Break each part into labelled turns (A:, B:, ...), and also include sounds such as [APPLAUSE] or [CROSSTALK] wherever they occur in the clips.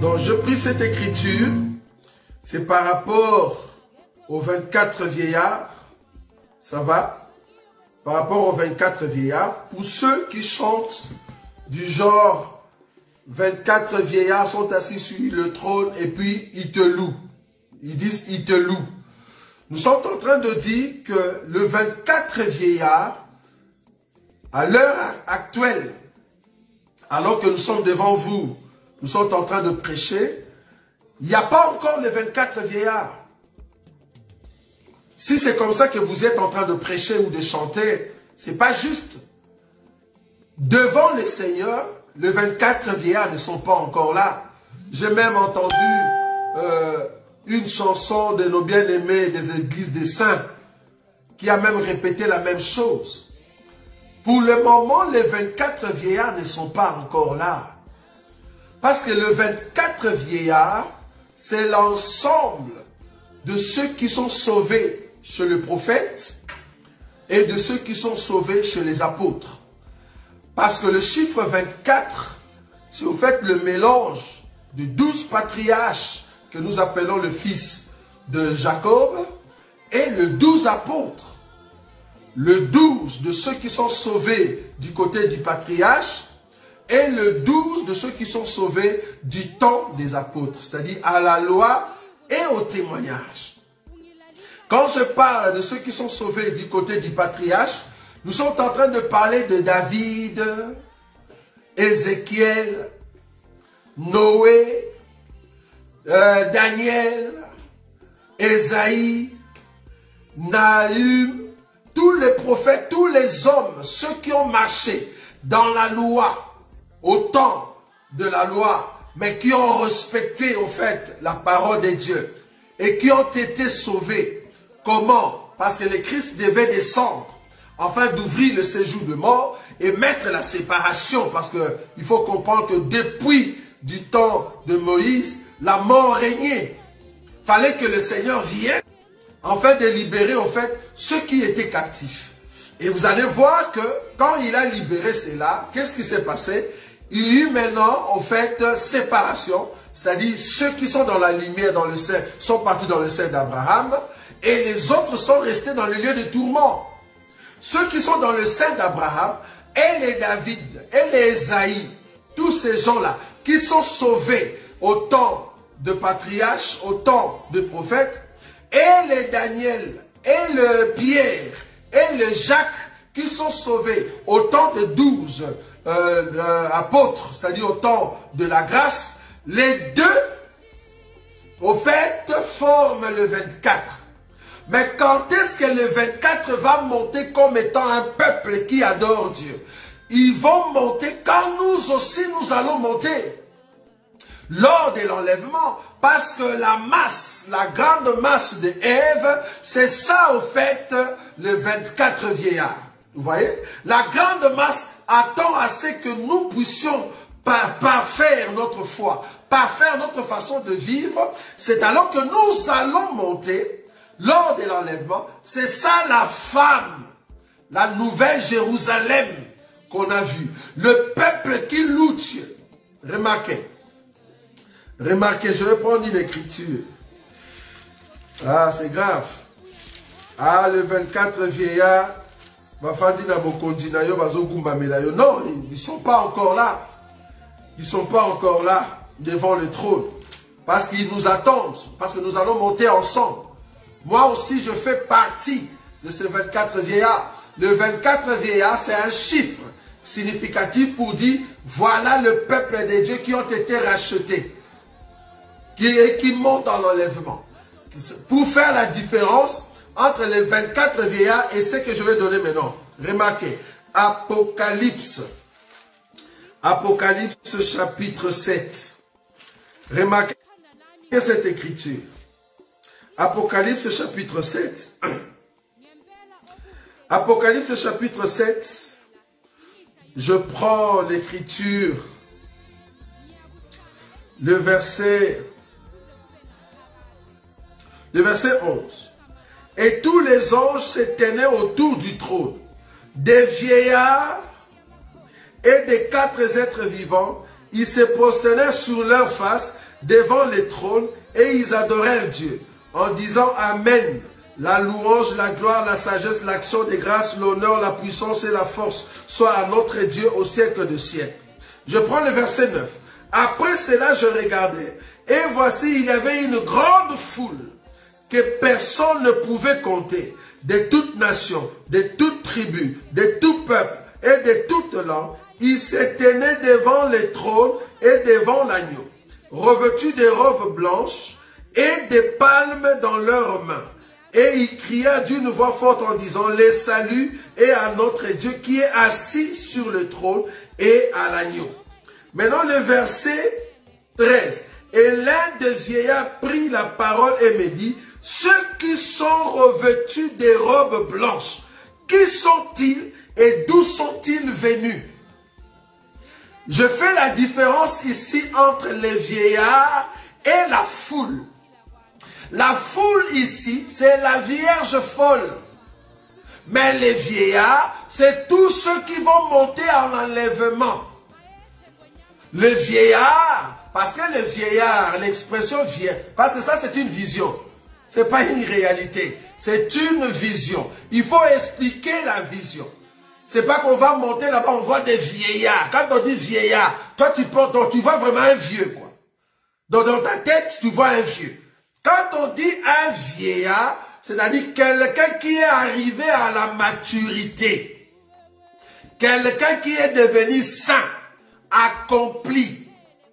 A: Donc je prie cette écriture, c'est par rapport aux 24 vieillards, ça va? Par rapport aux 24 vieillards, pour ceux qui chantent du genre 24 vieillards sont assis sur le trône et puis ils te louent. Ils disent ils te louent. Nous sommes en train de dire que le 24 vieillard, à l'heure actuelle, alors que nous sommes devant vous, nous sommes en train de prêcher, il n'y a pas encore les 24 vieillards. Si c'est comme ça que vous êtes en train de prêcher ou de chanter, c'est pas juste. Devant le Seigneur, les 24 vieillards ne sont pas encore là. J'ai même entendu euh, une chanson de nos bien-aimés des églises des saints qui a même répété la même chose. Pour le moment, les 24 vieillards ne sont pas encore là. Parce que le 24 vieillards, c'est l'ensemble de ceux qui sont sauvés chez le prophète et de ceux qui sont sauvés chez les apôtres. Parce que le chiffre 24, si vous faites le mélange de 12 patriarches que nous appelons le fils de Jacob et le 12 apôtres, le 12 de ceux qui sont sauvés du côté du patriarche et le 12 de ceux qui sont sauvés du temps des apôtres, c'est-à-dire à la loi et au témoignage. Quand je parle de ceux qui sont sauvés du côté du patriarche, nous sommes en train de parler de David, Ézéchiel, Noé, euh, Daniel, Esaïe, Nahum, tous les prophètes, tous les hommes, ceux qui ont marché dans la loi, au temps de la loi, mais qui ont respecté au fait la parole de Dieu et qui ont été sauvés. Comment? Parce que le Christ devait descendre afin d'ouvrir le séjour de mort et mettre la séparation parce qu'il faut comprendre que depuis du temps de Moïse, la mort régnait. Fallait que le Seigneur vienne afin de libérer en fait ceux qui étaient captifs. Et vous allez voir que quand il a libéré cela, qu'est-ce qui s'est passé? Il y a eu maintenant en fait séparation, c'est-à-dire ceux qui sont dans la lumière, dans le sein, sont partis dans le sein d'Abraham et les autres sont restés dans le lieu de tourment. Ceux qui sont dans le sein d'Abraham et les David et les Esaïe, tous ces gens-là qui sont sauvés au temps de patriarche, au temps de prophète, et les Daniel, et le Pierre, et le Jacques, qui sont sauvés au temps de douze euh, apôtres, c'est-à-dire au temps de la grâce, les deux, au fait, forment le 24. Mais quand est-ce que le 24 va monter comme étant un peuple qui adore Dieu? Ils vont monter quand nous aussi nous allons monter. Lors de l'enlèvement, parce que la masse, la grande masse de Ève, c'est ça au fait le 24 vieillards. Vous voyez? La grande masse attend à ce que nous puissions parfaire notre foi, parfaire notre façon de vivre. C'est alors que nous allons monter lors de l'enlèvement. C'est ça la femme, la nouvelle Jérusalem qu'on a vue. Le peuple qui loue Dieu. Remarquez. Remarquez, je vais prendre une écriture. Ah, c'est grave. Ah, le 24 vieillards, non, ils ne sont pas encore là. Ils ne sont pas encore là devant le trône. Parce qu'ils nous attendent. Parce que nous allons monter ensemble. Moi aussi, je fais partie de ces 24 vieillards. Le 24 vieillards, c'est un chiffre significatif pour dire, voilà le peuple de Dieu qui ont été rachetés qui, qui monte dans l'enlèvement. Pour faire la différence entre les 24 vieillards et ce que je vais donner maintenant. Remarquez, Apocalypse. Apocalypse chapitre 7. Remarquez cette écriture. Apocalypse chapitre 7. [CLEARS THROAT] Apocalypse chapitre 7. Je prends l'écriture, le verset le verset 11. Et tous les anges se tenaient autour du trône, des vieillards et des quatre êtres vivants. Ils se prosternaient sur leur face devant les trônes et ils adorèrent Dieu en disant Amen. La louange, la gloire, la sagesse, l'action des grâces, l'honneur, la puissance et la force soient à notre Dieu au siècle de siècles. Je prends le verset 9. Après cela, je regardais, et voici, il y avait une grande foule que personne ne pouvait compter, de toute nation, de toute tribu, de tout peuple et de toute langue. Ils se tenaient devant les trônes et devant l'agneau, revêtus des robes blanches et des palmes dans leurs mains. Et il cria d'une voix forte en disant, les saluts et à notre Dieu qui est assis sur le trône et à l'agneau. Maintenant le verset 13. Et l'un des vieillards prit la parole et me dit, ceux qui sont revêtus des robes blanches, qui sont-ils et d'où sont-ils venus? Je fais la différence ici entre les vieillards et la foule. La foule ici, c'est la Vierge folle. Mais les vieillards, c'est tous ceux qui vont monter en enlèvement. Le vieillard, parce que le vieillard, l'expression vient, parce que ça c'est une vision. Ce n'est pas une réalité, c'est une vision. Il faut expliquer la vision. C'est pas qu'on va monter là-bas, on voit des vieillards. Quand on dit vieillard, toi tu, portes, tu vois vraiment un vieux quoi. Donc dans ta tête, tu vois un vieux. Quand on dit un vieillard, c'est-à-dire quelqu'un qui est arrivé à la maturité. Quelqu'un qui est devenu saint accompli.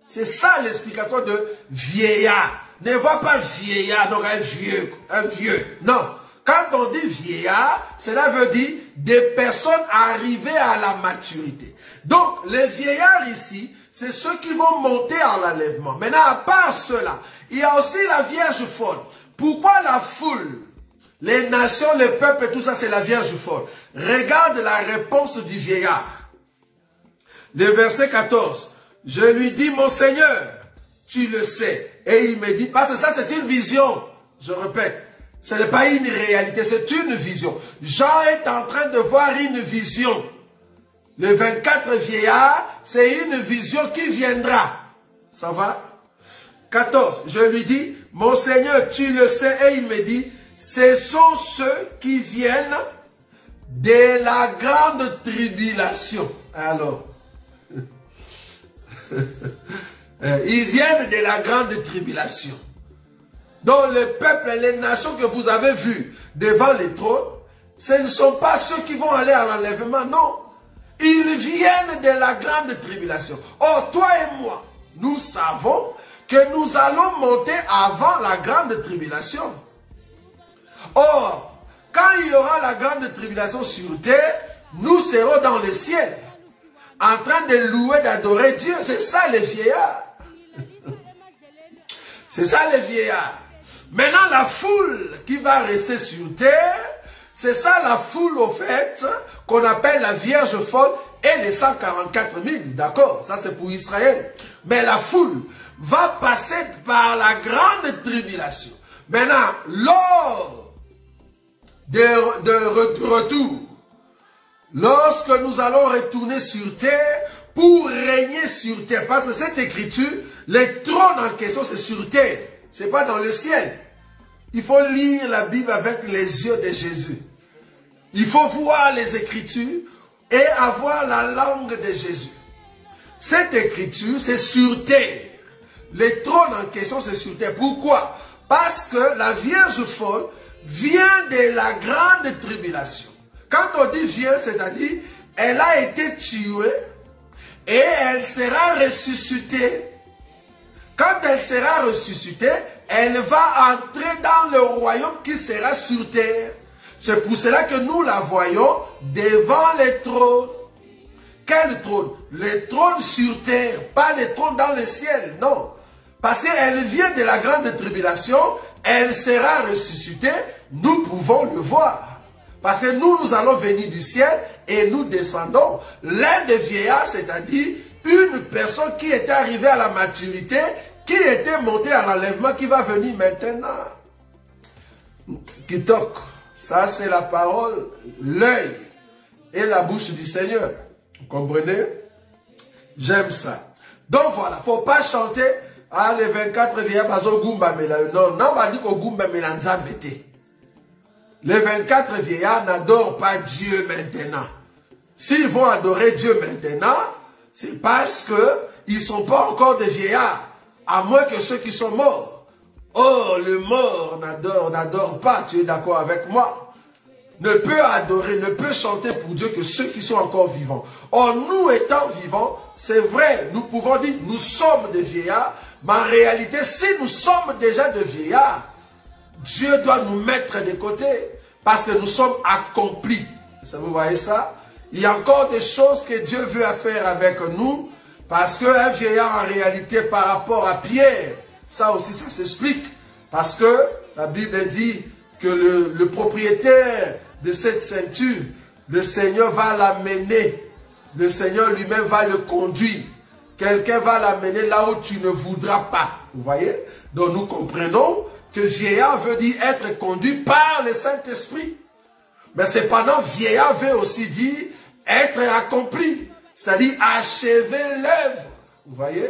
A: C'est ça l'explication de vieillard. Ne vois pas vieillard, donc un vieux, un vieux. Non. Quand on dit vieillard, cela veut dire des personnes arrivées à la maturité. Donc, les vieillards ici, c'est ceux qui vont monter en l'enlèvement. Maintenant, à part cela, il y a aussi la Vierge folle. Pourquoi la foule Les nations, les peuples, tout ça, c'est la Vierge folle. Regarde la réponse du vieillard. Le verset 14. Je lui dis, mon Seigneur, tu le sais. Et il me dit, parce que ça c'est une vision. Je répète, ce n'est pas une réalité, c'est une vision. Jean est en train de voir une vision. Le 24 vieillard, c'est une vision qui viendra. Ça va? 14. Je lui dis, mon Seigneur, tu le sais. Et il me dit, ce sont ceux qui viennent de la grande tribulation. Alors, [LAUGHS] Euh, ils viennent de la grande tribulation. Donc les peuples les nations que vous avez vus devant les trônes, ce ne sont pas ceux qui vont aller à l'enlèvement, non. Ils viennent de la grande tribulation. Or, toi et moi, nous savons que nous allons monter avant la grande tribulation. Or, quand il y aura la grande tribulation sur terre, nous serons dans le ciel en train de louer, d'adorer Dieu. C'est ça les vieillards. C'est ça les vieillards. Maintenant, la foule qui va rester sur terre, c'est ça la foule au fait qu'on appelle la Vierge folle et les 144 000. D'accord Ça c'est pour Israël. Mais la foule va passer par la grande tribulation. Maintenant, lors de, retour, Lorsque nous allons retourner sur terre pour régner sur terre. Parce que cette écriture, les trônes en question, c'est sur terre. Ce n'est pas dans le ciel. Il faut lire la Bible avec les yeux de Jésus. Il faut voir les écritures et avoir la langue de Jésus. Cette écriture, c'est sur terre. Les trônes en question, c'est sur terre. Pourquoi? Parce que la Vierge folle vient de la grande tribulation. Quand on dit vient, c'est-à-dire, elle a été tuée et elle sera ressuscitée. Quand elle sera ressuscitée, elle va entrer dans le royaume qui sera sur terre. C'est pour cela que nous la voyons devant les trônes. Quel trône? Les trônes sur terre, pas les trônes dans le ciel, non. Parce qu'elle vient de la grande tribulation, elle sera ressuscitée, nous pouvons le voir. Parce que nous, nous allons venir du ciel et nous descendons. L'un des vieillards, c'est-à-dire une personne qui était arrivée à la maturité, qui était montée à l'enlèvement, qui va venir maintenant. Kitok, ça c'est la parole, l'œil et la bouche du Seigneur. Vous comprenez? J'aime ça. Donc voilà, faut pas chanter Ah, les 24 vieillards, bazo gumba mela. Non, non, bah dit ko gumba mela Les 24 vieillards n'adorent pas Dieu maintenant. S'ils vont adorer Dieu maintenant, c'est parce que ils sont pas encore des vieillards, à moins que ceux qui sont morts. Oh, le mort n'adore, n'adore pas, tu es d'accord avec moi Ne peut adorer, ne peut chanter pour Dieu que ceux qui sont encore vivants. Or, nous étant vivants, c'est vrai, nous pouvons dire, nous sommes des vieillards, mais en réalité, si nous sommes déjà des vieillards, Dieu doit nous mettre de côté, parce que nous sommes accomplis. Ça, vous voyez ça? Il y a encore des choses que Dieu veut faire avec nous, parce qu'un vieillard, en réalité, par rapport à Pierre, ça aussi, ça s'explique. Parce que la Bible dit que le, propriétaire de cette ceinture, le Seigneur va l'amener. Le Seigneur lui-même va le conduire. Quelqu'un va l'amener là où tu ne voudras pas. Vous voyez? Donc nous comprenons que vieillard veut dire être conduit par le Saint-Esprit. Mais cependant, vieillard veut aussi dire être accompli. C'est-à-dire achever l'œuvre. Vous voyez?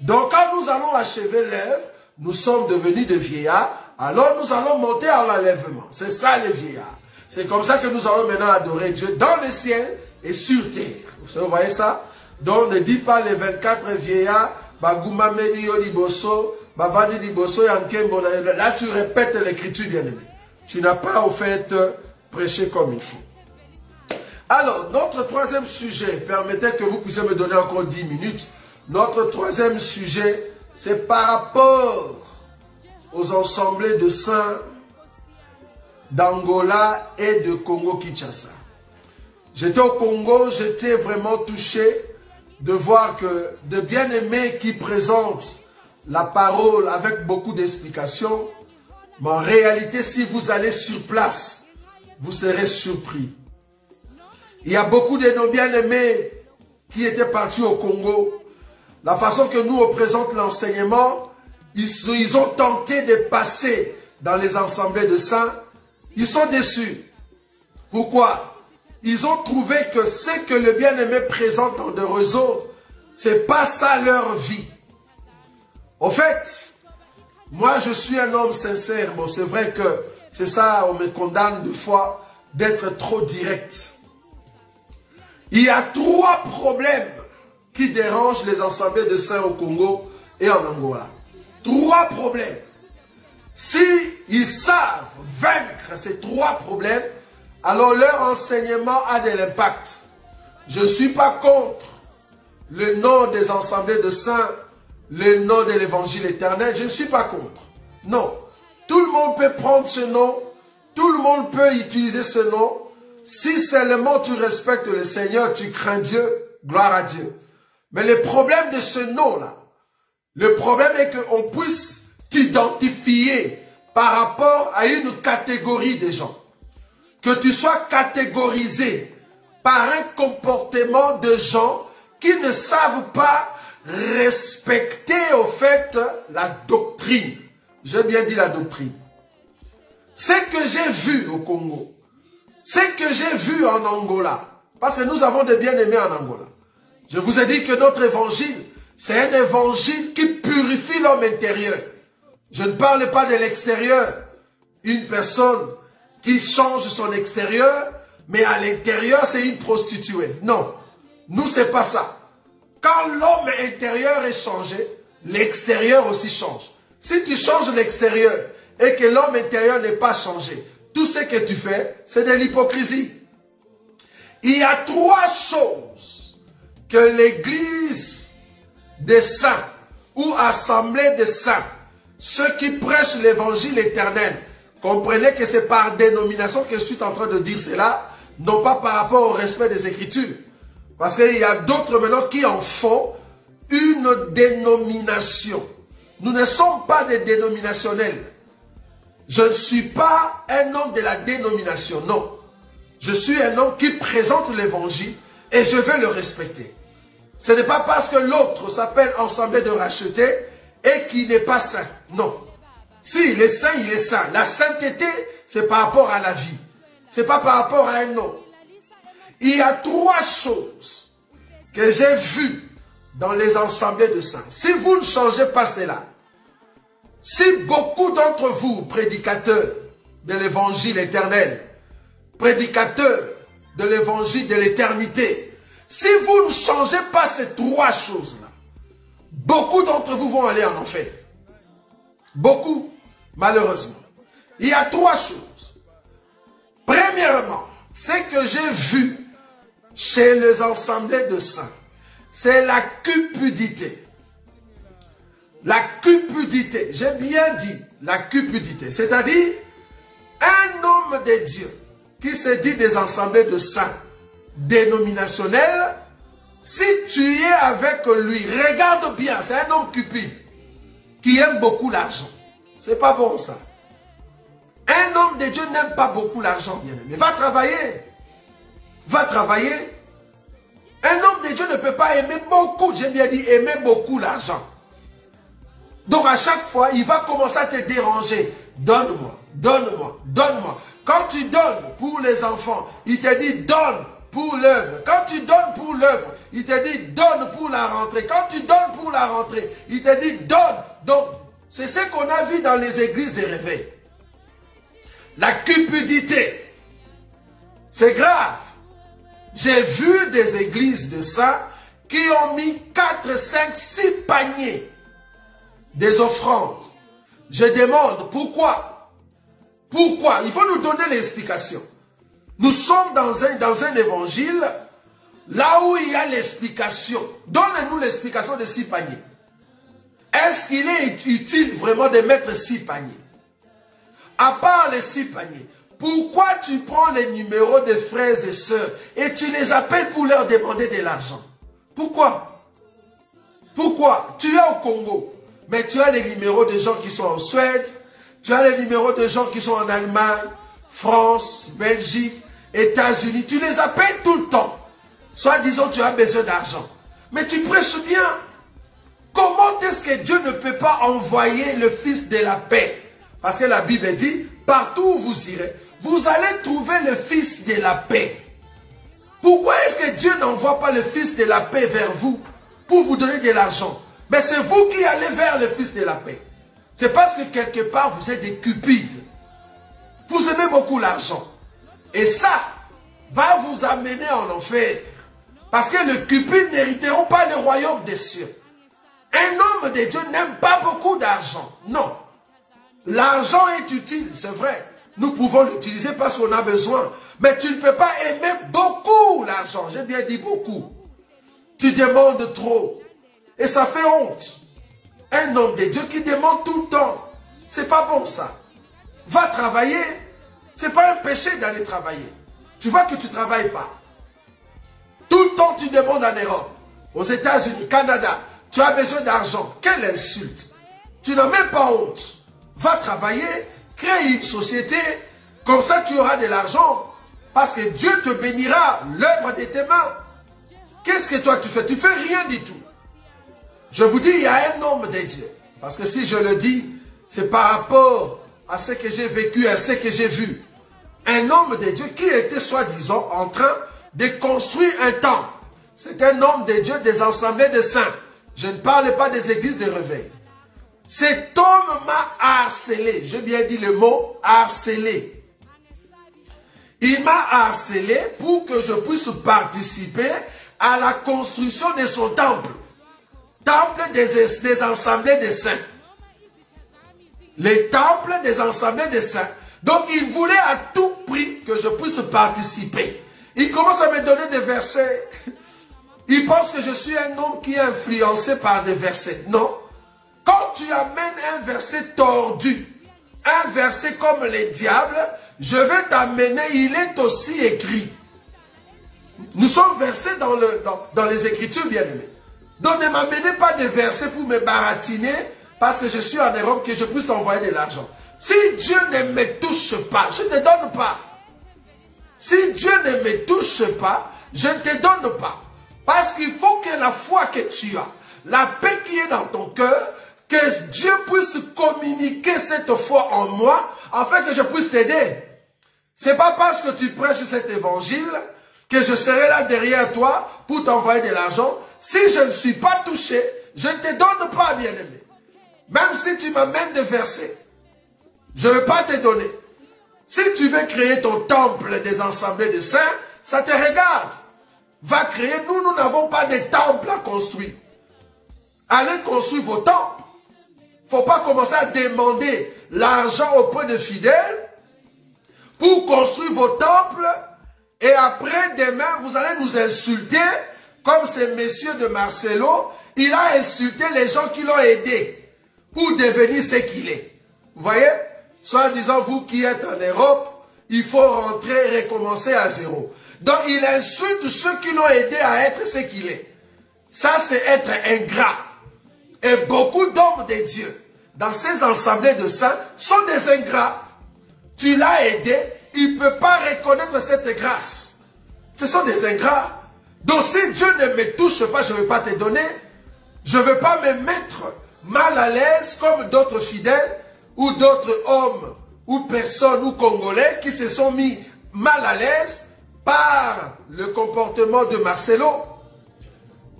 A: Donc quand nous allons achever l'œuvre, nous sommes devenus des vieillards, alors nous allons monter à l'enlèvement. C'est ça les vieillards. C'est comme ça que nous allons maintenant adorer Dieu dans le ciel et sur terre. Vous voyez ça? Donc ne dis pas les 24 vieillards, là tu répètes l'écriture bien aimé. Tu n'as pas au fait prêché comme il faut. Alors, notre troisième sujet, permettez que vous puissiez me donner encore 10 minutes. Notre troisième sujet, c'est par rapport aux assemblées de saints d'Angola et de Congo-Kinshasa. J'étais au Congo, j'étais vraiment touché de voir que de bien-aimés qui présentent la parole avec beaucoup d'explications, mais en réalité, si vous allez sur place, vous serez surpris. Il y a beaucoup de nos bien-aimés qui étaient partis au Congo. La façon que nous représente l'enseignement, ils, ont tenté de passer dans les assemblées de saints. Ils sont déçus. Pourquoi? Ils ont trouvé que ce que le bien-aimé présente dans des réseaux, c'est pas ça leur vie. Au fait, moi je suis un homme sincère. Bon, c'est vrai que c'est ça, on me condamne de fois d'être trop direct. Il y a trois problèmes qui dérangent les assemblées de saints au Congo et en Angola. Trois problèmes. Si ils savent vaincre ces trois problèmes, alors leur enseignement a de l'impact. Je ne suis pas contre le nom des assemblées de saints, le nom de l'évangile éternel. Je ne suis pas contre. Non. Tout le monde peut prendre ce nom. Tout le monde peut utiliser ce nom. Si seulement tu respectes le Seigneur, tu crains Dieu, gloire à Dieu. Mais le problème de ce nom-là, le problème est qu'on puisse t'identifier par rapport à une catégorie de gens. Que tu sois catégorisé par un comportement de gens qui ne savent pas respecter au fait la doctrine. J'ai bien dit la doctrine. Ce que j'ai vu au Congo, ce que j'ai vu en Angola, parce que nous avons des bien-aimés en Angola. Je vous ai dit que notre évangile, c'est un évangile qui purifie l'homme intérieur. Je ne parle pas de l'extérieur. Une personne qui change son extérieur, mais à l'intérieur, c'est une prostituée. Non, nous, c'est pas ça. Quand l'homme intérieur est changé, l'extérieur aussi change. Si tu changes l'extérieur et que l'homme intérieur n'est pas changé, tout ce que tu fais, c'est de l'hypocrisie. Il y a trois choses que l'église des saints ou assemblée des saints, ceux qui prêchent l'évangile éternel, comprenez que c'est par dénomination que je suis en train de dire cela, non pas par rapport au respect des Écritures. Parce qu'il y a d'autres maintenant qui en font une dénomination. Nous ne sommes pas des dénominationnels. Je ne suis pas un homme de la dénomination, non. Je suis un homme qui présente l'évangile et je veux le respecter. Ce n'est pas parce que l'autre s'appelle Ensemble de racheter et qu'il n'est pas saint. Non. Si, il est saint, il est saint. La sainteté, c'est par rapport à la vie. Ce n'est pas par rapport à un nom. Il y a trois choses que j'ai vues dans les assemblées de saints, si vous ne changez pas cela, si beaucoup d'entre vous, prédicateurs de l'évangile éternel, prédicateurs de l'évangile de l'éternité, si vous ne changez pas ces trois choses-là, beaucoup d'entre vous vont aller en enfer. Beaucoup, malheureusement. Il y a trois choses. Premièrement, ce que j'ai vu chez les assemblées de saints, c'est la cupidité. La cupidité, j'ai bien dit la cupidité, c'est-à-dire un homme de Dieu qui se dit des assemblées de saints dénominationnels, si tu es avec lui, regarde bien, c'est un homme cupide qui aime beaucoup l'argent. C'est pas bon ça. Un homme de Dieu n'aime pas beaucoup l'argent, bien aimé. Va travailler. Va travailler. Un homme de Dieu ne peut pas aimer beaucoup, j'ai bien dit aimer beaucoup l'argent. Donc à chaque fois, il va commencer à te déranger. Donne-moi, donne-moi, donne-moi. Quand tu donnes pour les enfants, il te dit donne pour l'œuvre. Quand tu donnes pour l'œuvre, il te dit donne pour la rentrée. Quand tu donnes pour la rentrée, il te dit donne. Donc, c'est ce qu'on a vu dans les églises des réveils. La cupidité. C'est grave. J'ai vu des églises de ça qui ont mis 4, 5, 6 paniers des offrandes. Je demande pourquoi? Pourquoi? Il faut nous donner l'explication. Nous sommes dans un, évangile là où il y a l'explication. Donnez-nous l'explication de six paniers. Est-ce qu'il est utile vraiment de mettre six paniers? À part les six paniers, pourquoi tu prends les numéros de frères et sœurs et tu les appelles pour leur demander de l'argent? Pourquoi? Pourquoi? Tu es au Congo, mais tu as les numéros de gens qui sont en Suède, tu as les numéros de gens qui sont en Allemagne, France, Belgique, États-Unis. Tu les appelles tout le temps. Soit disons tu as besoin d'argent. Mais tu prêches bien. Comment est-ce que Dieu ne peut pas envoyer le Fils de la paix? Parce que la Bible dit, partout où vous irez, vous allez trouver le Fils de la paix. Pourquoi est-ce que Dieu n'envoie pas le Fils de la paix vers vous pour vous donner de l'argent? Mais c'est vous qui allez vers le Fils de la paix. C'est parce que quelque part, vous êtes des cupides. Vous aimez beaucoup l'argent. Et ça va vous amener en enfer. Parce que les cupides n'hériteront pas le royaume des cieux. Un homme de Dieu n'aime pas beaucoup d'argent. Non. L'argent est utile, c'est vrai. Nous pouvons l'utiliser parce qu'on a besoin. Mais tu ne peux pas aimer beaucoup l'argent. J'ai bien dit beaucoup. Tu demandes trop. Et ça fait honte. Un homme de Dieu qui demande tout le temps. C'est pas bon ça. Va travailler. C'est pas un péché d'aller travailler. Tu vois que tu ne travailles pas. Tout le temps tu demandes en Europe, aux États-Unis, Canada, tu as besoin d'argent. Quelle insulte. Tu n'as même pas honte. Va travailler, crée une société, comme ça tu auras de l'argent. Parce que Dieu te bénira l'œuvre de tes mains. Qu'est-ce que toi tu fais? Tu fais rien du tout. Je vous dis, il y a un homme de Dieu. Parce que si je le dis, c'est par rapport à ce que j'ai vécu, à ce que j'ai vu. Un homme de Dieu qui était soi-disant en train de construire un temple. C'est un homme de Dieu des assemblées de saints. Je ne parle pas des églises de réveil. Cet homme m'a harcelé. J'ai bien dit le mot harcelé. Il m'a harcelé pour que je puisse participer à la construction de son temple. Temple des, des assemblées des saints. Les temples des assemblées des saints. Donc il voulait à tout prix que je puisse participer. Il commence à me donner des versets. [LAUGHS] Il pense que je suis un homme qui est influencé par des versets. Non. Quand tu amènes un verset tordu, un verset comme les diables, je vais t'amener, il est aussi écrit. Nous sommes versés dans, dans, les Écritures, bien aimés. Donc ne m'amenez pas des versets pour me baratiner parce que je suis en Europe que je puisse t'envoyer de l'argent. Si Dieu ne me touche pas, je ne te donne pas. Si Dieu ne me touche pas, je ne te donne pas. Parce qu'il faut que la foi que tu as, la paix qui est dans ton cœur, que Dieu puisse communiquer cette foi en moi, afin que je puisse t'aider. C'est pas parce que tu prêches cet évangile que je serai là derrière toi pour t'envoyer de l'argent. Si je ne suis pas touché, je ne te donne pas, bien-aimé. Même si tu m'amènes des versets, je ne vais pas te donner. Si tu veux créer ton temple des assemblées de saints, ça te regarde. Va créer. Nous, nous n'avons pas de temple à construire. Allez construire vos temples. Faut pas commencer à demander l'argent auprès de fidèles pour construire vos temples et après, demain, vous allez nous insulter comme ces messieurs de Marcelo. Il a insulté les gens qui l'ont aidé pour devenir ce qu'il est. Vous voyez? Soit disant, vous qui êtes en Europe, il faut rentrer et recommencer à zéro. Donc, il insulte ceux qui l'ont aidé à être ce qu'il est. Ça, c'est être ingrat. Et beaucoup d'hommes de Dieu, dans ces assemblées de saints, sont des ingrats. Tu l'as aidé, il ne peut pas reconnaître cette grâce. Ce sont des ingrats. Donc si Dieu ne me touche pas, je ne vais pas te donner. Je ne vais pas me mettre mal à l'aise comme d'autres fidèles ou d'autres hommes ou personnes ou Congolais qui se sont mis mal à l'aise par le comportement de Marcelo.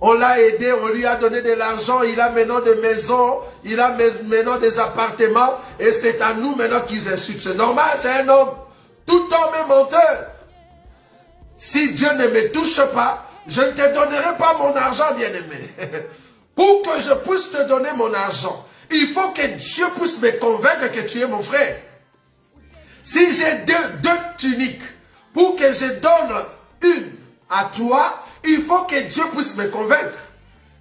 A: On l'a aidé, on lui a donné de l'argent, il a maintenant des maisons, il a maintenant des appartements, et c'est à nous maintenant qu'ils insultent. C'est normal, c'est un homme. Tout homme est menteur. Si Dieu ne me touche pas, je ne te donnerai pas mon argent, bien-aimé. [LAUGHS] Pour que je puisse te donner mon argent, il faut que Dieu puisse me convaincre que tu es mon frère. Si j'ai deux, deux tuniques, pour que je donne une à toi, il faut que Dieu puisse me convaincre.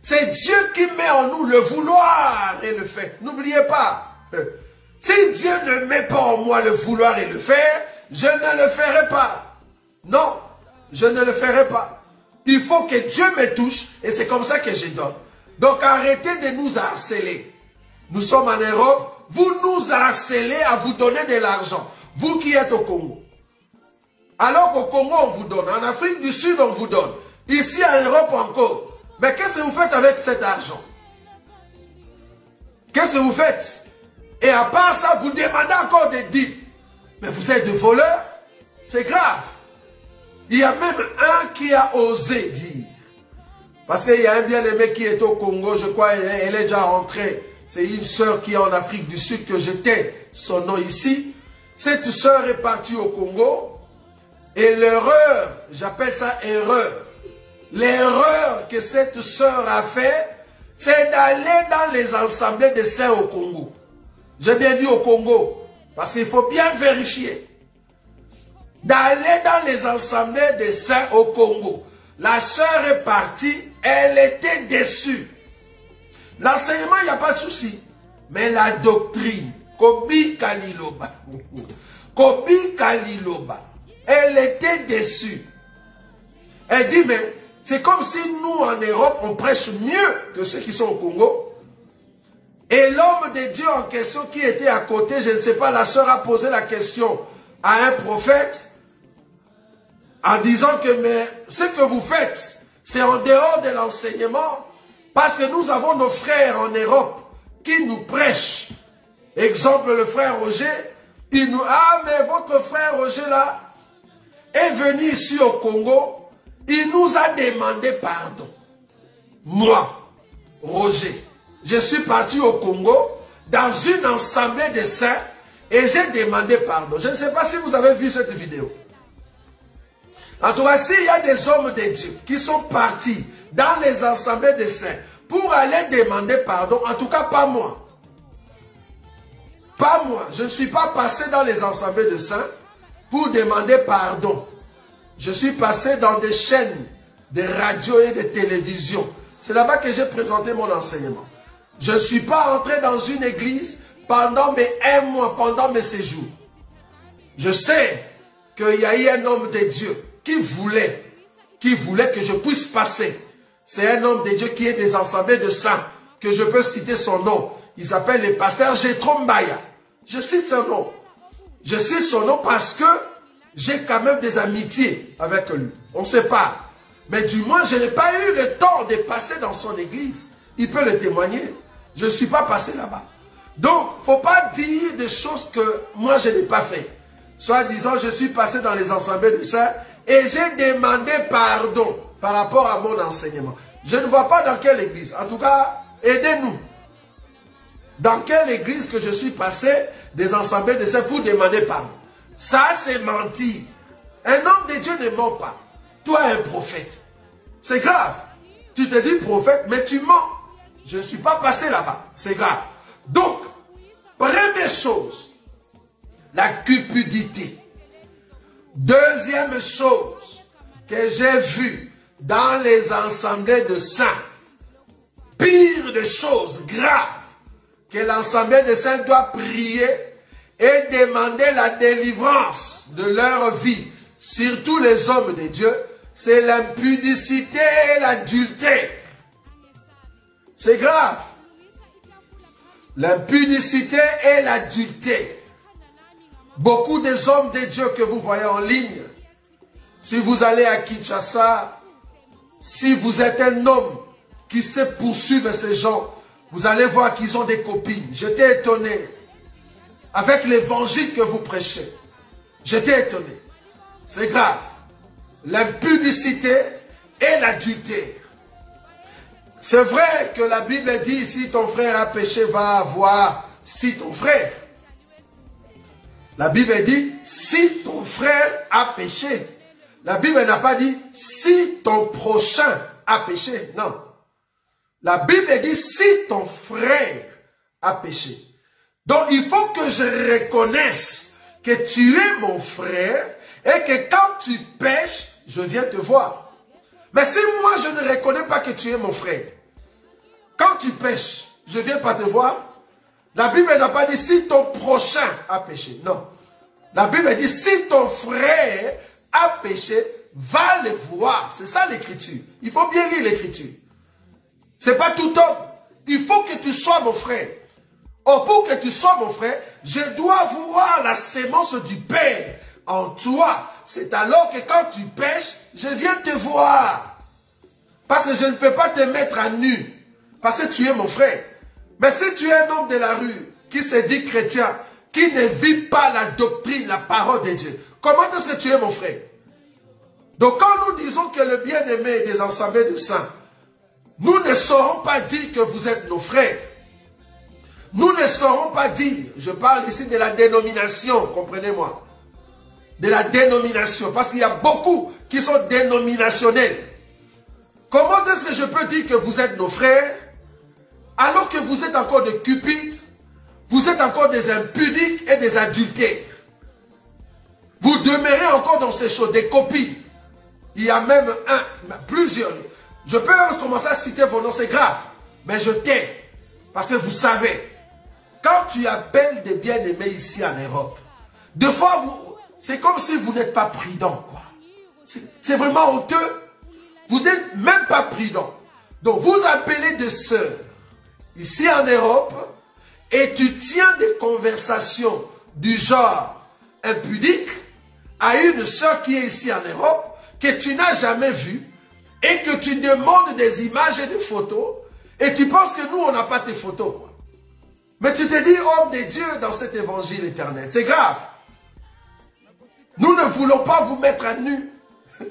A: C'est Dieu qui met en nous le vouloir et le faire. N'oubliez pas. Si Dieu ne met pas en moi le vouloir et le faire, je ne le ferai pas. Non, je ne le ferai pas. Il faut que Dieu me touche et c'est comme ça que je donne. Donc arrêtez de nous harceler. Nous sommes en Europe, vous nous harcelez à vous donner de l'argent. Vous qui êtes au Congo. Alors qu'au Congo, on vous donne. En Afrique du Sud, on vous donne. Ici, en Europe encore. Mais qu'est-ce que vous faites avec cet argent? Qu'est-ce que vous faites? Et à part ça, vous demandez encore des dîmes. Mais vous êtes des voleurs? C'est grave. Il y a même un qui a osé dire. Parce qu'il y a un bien-aimé qui est au Congo, je crois, elle, est déjà rentrée. C'est une sœur qui est en Afrique du Sud que j'étais son nom ici. Cette sœur est partie au Congo. Et l'erreur, j'appelle ça erreur. L'erreur que cette sœur a fait, c'est d'aller dans les assemblées de saints au Congo. J'ai bien dit au Congo. Parce qu'il faut bien vérifier. D'aller dans les assemblées des saints au Congo. La sœur est partie, elle était déçue. L'enseignement, il n'y a pas de souci. Mais la doctrine, Kobi Kaliloba, [LAUGHS] Kobi Kaliloba, elle était déçue. Elle dit, mais c'est comme si nous, en Europe, on prêche mieux que ceux qui sont au Congo. Et l'homme de Dieu en question qui était à côté, je ne sais pas, la soeur a posé la question à un prophète en disant que mais, ce que vous faites, c'est en dehors de l'enseignement parce que nous avons nos frères en Europe qui nous prêchent. Exemple, le frère Roger, il nous... Ah, mais votre frère Roger là est venu ici au Congo, il nous a demandé pardon. Moi, Roger, je suis parti au Congo dans une assemblée de saints et j'ai demandé pardon. Je ne sais pas si vous avez vu cette vidéo. En tout cas, s'il y a des hommes de Dieu qui sont partis dans les assemblées de saints pour aller demander pardon, en tout cas pas moi. Pas moi. Je ne suis pas passé dans les assemblées de saints pour demander pardon. Je suis passé dans des chaînes de radio et de télévision. C'est là-bas que j'ai présenté mon enseignement. Je ne suis pas entré dans une église pendant mes un mois, pendant mes séjours. Je sais qu'il y a eu un homme de Dieu qui voulait, qui voulait que je puisse passer. C'est un homme de Dieu qui est des assemblées de saints, que je peux citer son nom. Il s'appelle le pasteur Jétro Mbaya. Je cite son nom. Je cite son nom parce que j'ai quand même des amitiés avec lui. On sait pas. Mais du moins, je n'ai pas eu le temps de passer dans son église. Il peut le témoigner. Je ne suis pas passé là-bas. Donc, il ne faut pas dire des choses que moi, je n'ai pas fait. Soit disant, je suis passé dans les assemblées de saints et j'ai demandé pardon par rapport à mon enseignement. Je ne vois pas dans quelle église. En tout cas, aidez-nous. Dans quelle église que je suis passé des ensembles de saints pour demander pardon. Ça, c'est mentir. Un homme de Dieu ne ment pas. Toi, un prophète. C'est grave. Tu te dis prophète, mais tu mens. Je ne suis pas passé là-bas. C'est grave. Donc, première chose, la cupidité. Deuxième chose que j'ai vue dans les assemblées de saints, pire des choses graves que l'assemblée de saints doit prier et demander la délivrance de leur vie, surtout les hommes de Dieu, c'est l'impudicité et l'adultère. C'est grave. L'impudicité et l'adultère. Beaucoup des hommes de Dieu que vous voyez en ligne, si vous allez à Kinshasa, si vous êtes un homme qui sait poursuivre ces gens, vous allez voir qu'ils ont des copines. J'étais étonné. Avec l'évangile que vous prêchez, j'étais étonné. C'est grave. L'impudicité et l'adultère. C'est vrai que la Bible dit, si ton frère a péché, va voir si ton frère. La Bible dit, si ton frère a péché. La Bible n'a pas dit, si ton prochain a péché. Non. La Bible dit, si ton frère a péché. Donc, il faut que je reconnaisse que tu es mon frère et que quand tu pêches, je viens te voir. Mais si moi, je ne reconnais pas que tu es mon frère, quand tu pêches, je ne viens pas te voir. La Bible n'a pas dit si ton prochain a péché. Non. La Bible dit si ton frère a péché, va le voir. C'est ça l'écriture. Il faut bien lire l'écriture. Ce n'est pas tout homme. Il faut que tu sois mon frère. Oh, pour que tu sois mon frère, je dois voir la sémence du Père en toi. C'est alors que quand tu pêches, je viens te voir. Parce que je ne peux pas te mettre à nu. Parce que tu es mon frère. Mais si tu es un homme de la rue qui se dit chrétien, qui ne vit pas la doctrine, la parole de Dieu, comment est-ce que tu es mon frère? Donc quand nous disons que le bien-aimé des ensembles de saints, nous ne saurons pas dire que vous êtes nos frères. Nous ne saurons pas dire, je parle ici de la dénomination, comprenez-moi, de la dénomination, parce qu'il y a beaucoup qui sont dénominationnels. Comment est-ce que je peux dire que vous êtes nos frères, alors que vous êtes encore des cupides, vous êtes encore des impudiques et des adultères. Vous demeurez encore dans ces choses, des copies. Il y a même un, plusieurs. Je peux commencer à citer vos noms, c'est grave. Mais je tais. Parce que vous savez, quand tu appelles des bien-aimés ici en Europe, deux fois, c'est comme si vous n'êtes pas prudent. C'est vraiment honteux. Vous n'êtes même pas prudent. Donc vous appelez des sœurs ici en Europe et tu tiens des conversations du genre impudique à une sœur qui est ici en Europe que tu n'as jamais vue et que tu demandes des images et des photos et tu penses que nous, on n'a pas tes photos. Mais tu te dis, homme de Dieu dans cet évangile éternel. C'est grave. Nous ne voulons pas vous mettre à nu. [LAUGHS]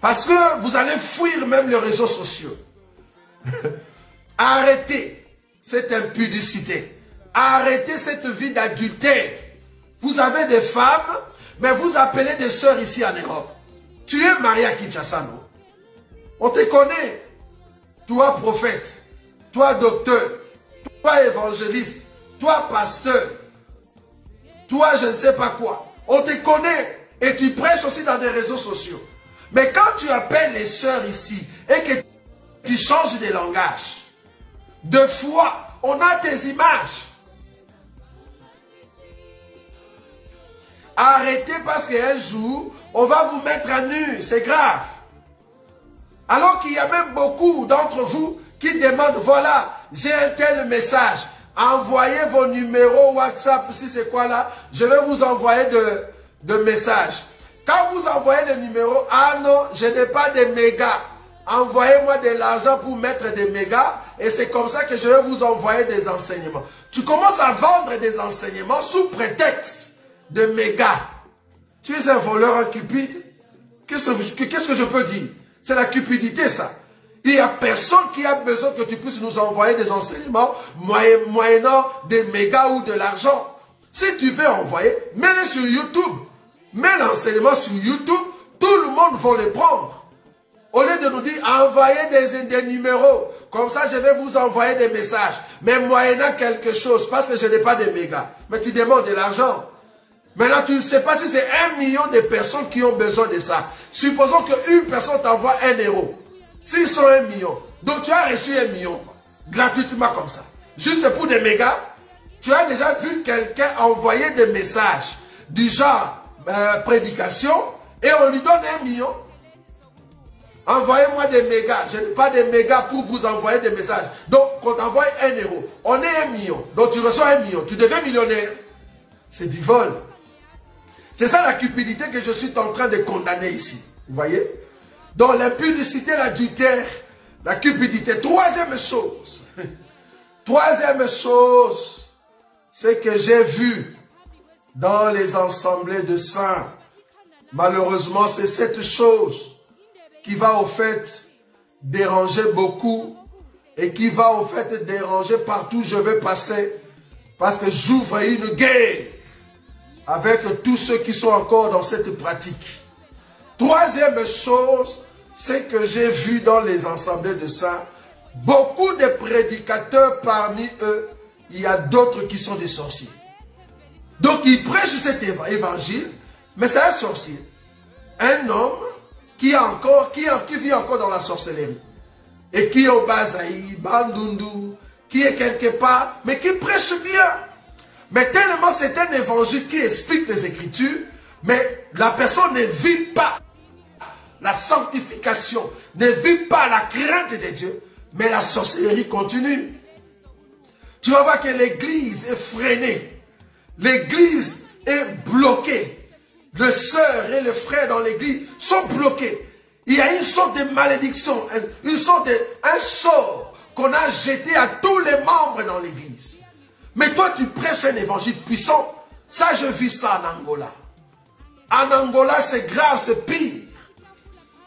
A: Parce que vous allez fuir même les réseaux sociaux. [LAUGHS] Arrêtez cette impudicité. Arrêtez cette vie d'adultère. Vous avez des femmes, mais vous appelez des sœurs ici en Europe. Tu es marié à Kinshasa, On te connaît. Toi, prophète. Toi, docteur toi évangéliste, toi pasteur, toi je ne sais pas quoi. On te connaît et tu prêches aussi dans des réseaux sociaux. Mais quand tu appelles les sœurs ici et que tu changes de langage, de foi, on a tes images. Arrêtez parce qu'un jour, on va vous mettre à nu. C'est grave. Alors qu'il y a même beaucoup d'entre vous qui demandent, voilà, j'ai un tel message. Envoyez vos numéros WhatsApp, si c'est quoi là, je vais vous envoyer de, de messages. Quand vous envoyez des numéros, ah non, je n'ai pas de mégas. Envoyez-moi de l'argent pour mettre des mégas et c'est comme ça que je vais vous envoyer des enseignements. Tu commences à vendre des enseignements sous prétexte de mégas. Tu es un voleur, un cupide. Qu'est-ce que je peux dire? C'est la cupidité ça. Il n'y a personne qui a besoin que tu puisses nous envoyer des enseignements moyennant des mégas ou de l'argent. Si tu veux envoyer, mets-le sur YouTube. Mets l'enseignement sur YouTube, tout le monde va le prendre. Au lieu de nous dire, envoyez des, des, numéros. Comme ça, je vais vous envoyer des messages. Mais moyennant quelque chose, parce que je n'ai pas de mégas. Mais tu demandes de l'argent. Maintenant, tu ne sais pas si c'est un million de personnes qui ont besoin de ça. Supposons qu'une personne t'envoie un euro. S'ils sont un million, donc tu as reçu un million, gratuitement comme ça. Juste pour des mégas, tu as déjà vu quelqu'un envoyer des messages du genre euh, prédication et on lui donne un million. Envoyez-moi des mégas. Je n'ai pas de mégas pour vous envoyer des messages. Donc, quand on envoie un euro, on est un million. Donc, tu reçois un million. Tu deviens millionnaire. C'est du vol. C'est ça la cupidité que je suis en train de condamner ici. Vous voyez? Donc l'impudicité, l'adultère, la cupidité. Troisième chose. [LAUGHS] Troisième chose, c'est que j'ai vu dans les assemblées de saints. Malheureusement, c'est cette chose qui va au fait déranger beaucoup et qui va au fait déranger partout où je vais passer parce que j'ouvre une guerre avec tous ceux qui sont encore dans cette pratique. Troisième chose, c'est que j'ai vu dans les assemblées de saints, beaucoup de prédicateurs parmi eux, il y a d'autres qui sont des sorciers. Donc ils prêchent cet évangile, mais c'est un sorcier. Un homme qui, encore, qui, vit encore dans la sorcellerie. Et qui est au Bazaï, Bandundu, qui est quelque part, mais qui prêche bien. Mais tellement c'est un évangile qui explique les Écritures, mais la personne ne vit pas la sanctification, ne vit pas la crainte de Dieu, mais la sorcellerie continue. Tu vas voir que l'église est freinée. L'église est bloquée. Le sœurs et les frères dans l'église sont bloqués. Il y a une sorte de malédiction, une sorte de, un sort qu'on a jeté à tous les membres dans l'église. Mais toi, tu prêches un évangile puissant. Ça, je vis ça en Angola. En Angola, c'est grave, c'est pire.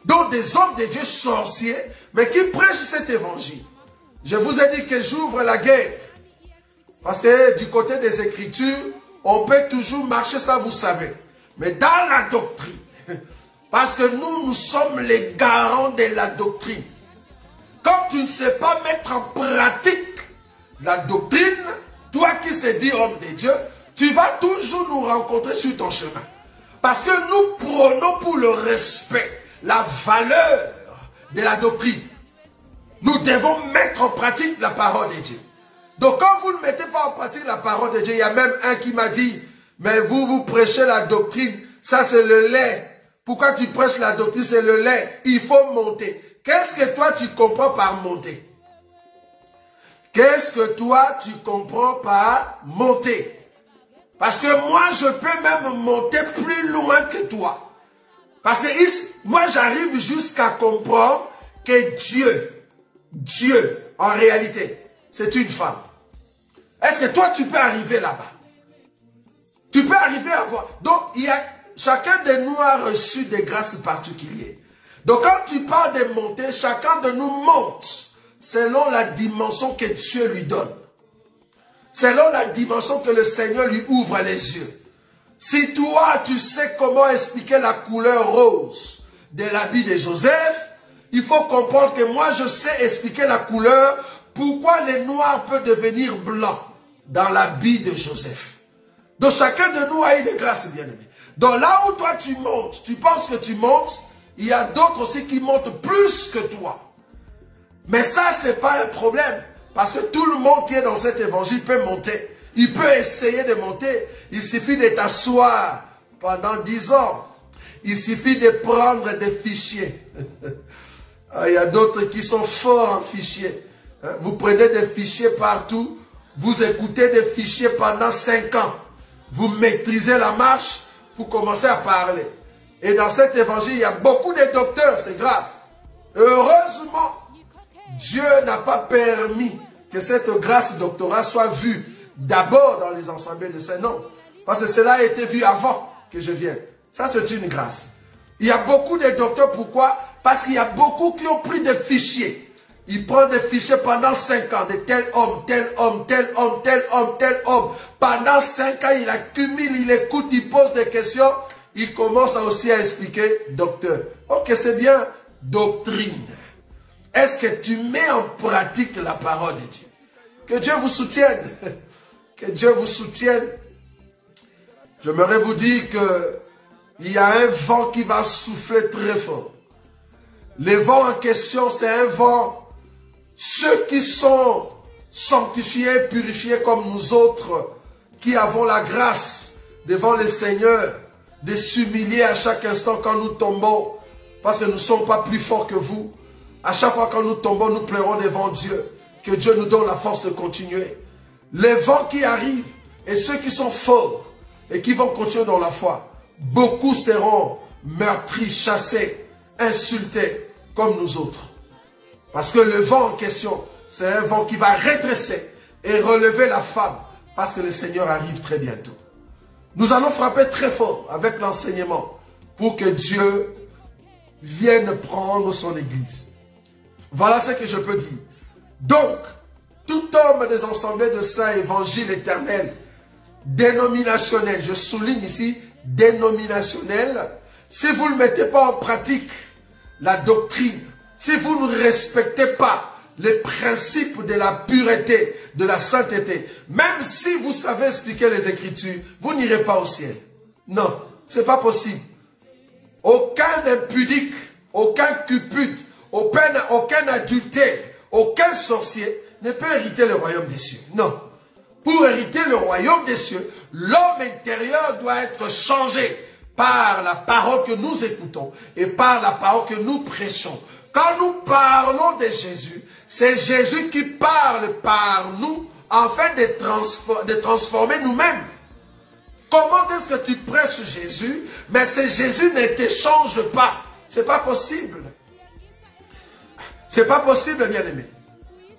A: Donc, des hommes de Dieu sorciers, mais qui prêchent cet évangile. Je vous ai dit que j'ouvre la guerre. Parce que du côté des Écritures, on peut toujours marcher, ça vous savez. Mais dans la doctrine, parce que nous, nous sommes les garants de la doctrine. Quand tu ne sais pas mettre en pratique la doctrine, toi qui se dis homme de Dieu, tu vas toujours nous rencontrer sur ton chemin. Parce que nous prenons pour le respect, la valeur de la doctrine. Nous devons mettre en pratique la parole de Dieu. Donc quand vous ne mettez pas en pratique la parole de Dieu, il y a même un qui m'a dit, mais vous, vous prêchez la doctrine, ça c'est le lait. Pourquoi tu prêches la doctrine, c'est le lait. Il faut monter. Qu'est-ce que toi tu comprends par monter? Qu'est-ce que toi, tu comprends par monter? Parce que moi, je peux même monter plus loin que toi. Parce que moi, j'arrive jusqu'à comprendre que Dieu, Dieu, en réalité, c'est une femme. Est-ce que toi, tu peux arriver là-bas? Tu peux arriver à voir. Donc, y a, chacun de nous a reçu des grâces particulières. Donc, quand tu parles de monter, chacun de nous monte selon la dimension que Dieu lui donne. Selon la dimension que le Seigneur lui ouvre les yeux. Si toi, tu sais comment expliquer la couleur rose de l'habit de Joseph, il faut comprendre que moi, je sais expliquer la couleur, pourquoi les noirs peuvent devenir blancs dans l'habit de Joseph. Donc chacun de nous a une grâce, bien aimé. Donc là où toi tu montes, tu penses que tu montes, il y a d'autres aussi qui montent plus que toi. Mais ça, ce n'est pas un problème. Parce que tout le monde qui est dans cet évangile peut monter. Il peut essayer de monter. Il suffit de t'asseoir pendant dix ans. Il suffit de prendre des fichiers. [LAUGHS] Ah, il y a d'autres qui sont forts en fichiers. Hein, vous prenez des fichiers partout. Vous écoutez des fichiers pendant cinq ans. Vous maîtrisez la marche. Vous commencez à parler. Et dans cet évangile, il y a beaucoup de docteurs. C'est grave. Heureusement, Dieu n'a pas permis que cette grâce doctorat soit vue d'abord dans les ensembles de saints. Non, parce que cela a été vu avant que je vienne. Ça, c'est une grâce. Il y a beaucoup de docteurs, pourquoi? Parce qu'il y a beaucoup qui ont pris des fichiers. Ils prennent des fichiers pendant 5 ans de tel homme, tel homme, tel homme, tel homme, tel homme. Pendant 5 ans, il accumule, il écoute, il pose des questions. Il commence aussi à expliquer, docteur. Ok, c'est bien, doctrine. Est-ce que tu mets en pratique la parole de Dieu? Que Dieu vous soutienne. [LAUGHS] Que Dieu vous soutienne. J'aimerais vous dire que il y a un vent qui va souffler très fort. Le vent en question, c'est un vent. Ceux qui sont sanctifiés, purifiés comme nous autres, qui avons la grâce devant le Seigneur, de s'humilier à chaque instant quand nous tombons, parce que nous ne sommes pas plus forts que vous. À chaque fois quand nous tombons, nous pleurons devant Dieu. Que Dieu nous donne la force de continuer. Les vents qui arrivent et ceux qui sont forts et qui vont continuer dans la foi, beaucoup seront meurtris, chassés, insultés comme nous autres. Parce que le vent en question, c'est un vent qui va redresser et relever la femme parce que le Seigneur arrive très bientôt. Nous allons frapper très fort avec l'enseignement pour que Dieu vienne prendre son église. Voilà ce que je peux dire. Donc, tout homme des assemblées de saints évangile éternel, dénominationnel, je souligne ici, dénominationnel, si vous ne mettez pas en pratique la doctrine, si vous ne respectez pas les principes de la pureté, de la sainteté, même si vous savez expliquer les Écritures, vous n'irez pas au ciel. Non, c'est pas possible. Aucun impudique, aucun cupide, aucun, aucun adultère, aucun sorcier ne peut hériter le royaume des cieux. Non. Pour hériter le royaume des cieux, l'homme intérieur doit être changé par la parole que nous écoutons et par la parole que nous prêchons. Quand nous parlons de Jésus, c'est Jésus qui parle par nous afin de, transformer nous-mêmes. Comment est-ce que tu prêches Jésus, mais ce Jésus ne te change pas? C'est pas possible. C'est pas possible, bien-aimé.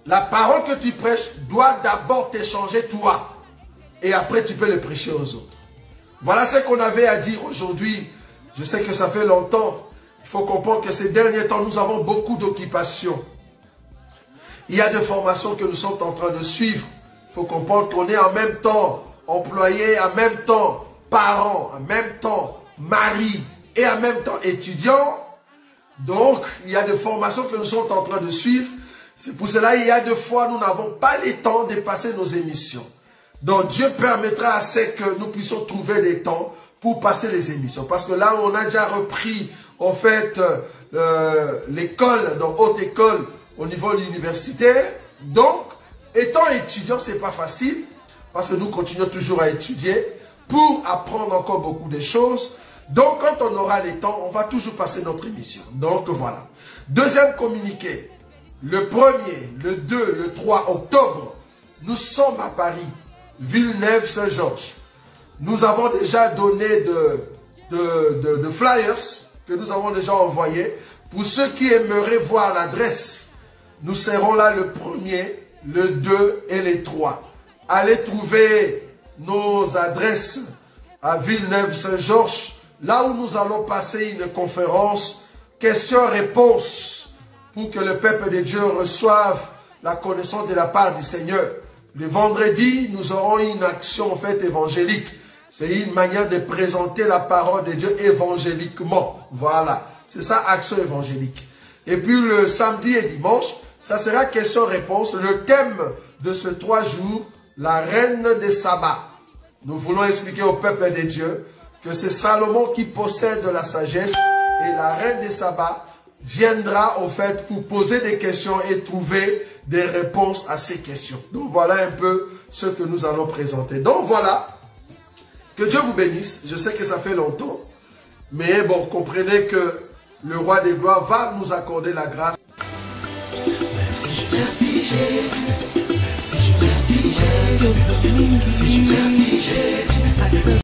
A: La parole que tu prêches doit d'abord t'échanger toi. Et après, tu peux le prêcher aux autres. Voilà ce qu'on avait à dire aujourd'hui. Je sais que ça fait longtemps. Il faut comprendre que ces derniers temps, nous avons beaucoup d'occupations. Il y a des formations que nous sommes en train de suivre. Il faut comprendre qu'on est en même temps employé, en même temps parent, en même temps mari et en même temps étudiant. Donc, il y a des formations que nous sommes en train de suivre. C'est pour cela qu'il y a des fois, nous n'avons pas le temps de passer nos émissions. Donc Dieu permettra à ce que nous puissions trouver des temps pour passer les émissions. Parce que là, on a déjà repris, en fait, euh, l'école, donc haute école, au niveau universitaire. Donc, étant étudiant, c'est pas facile, parce que nous continuons toujours à étudier pour apprendre encore beaucoup de choses. Donc, quand on aura le temps, on va toujours passer notre émission. Donc, voilà. Deuxième communiqué. Le 1er, le 2, le 3 octobre, nous sommes à Paris, Villeneuve-Saint-Georges. Nous avons déjà donné de, flyers que nous avons déjà envoyés. Pour ceux qui aimeraient voir l'adresse, nous serons là le 1er, le 2 et le 3. Allez trouver nos adresses à Villeneuve-Saint-Georges, là où nous allons passer une conférence questions-réponses pour que le peuple de Dieu reçoive la connaissance de la part du Seigneur. Le vendredi, nous aurons une action en fait évangélique. C'est une manière de présenter la parole de Dieu évangéliquement. Voilà. C'est ça, action évangélique. Et puis le samedi et dimanche, ça sera question-réponse. Le thème de ce trois jours, la reine des sabbats. Nous voulons expliquer au peuple de Dieu que c'est Salomon qui possède la sagesse et la reine des sabbats viendra au fait pour poser des questions et trouver des réponses à ces questions. Donc voilà un peu ce que nous allons présenter. Donc voilà, que Dieu vous bénisse. Je sais que ça fait longtemps, mais bon, comprenez que le roi des gloires va nous accorder la grâce. Merci, merci Jésus. Merci, Jésus. Merci Jésus.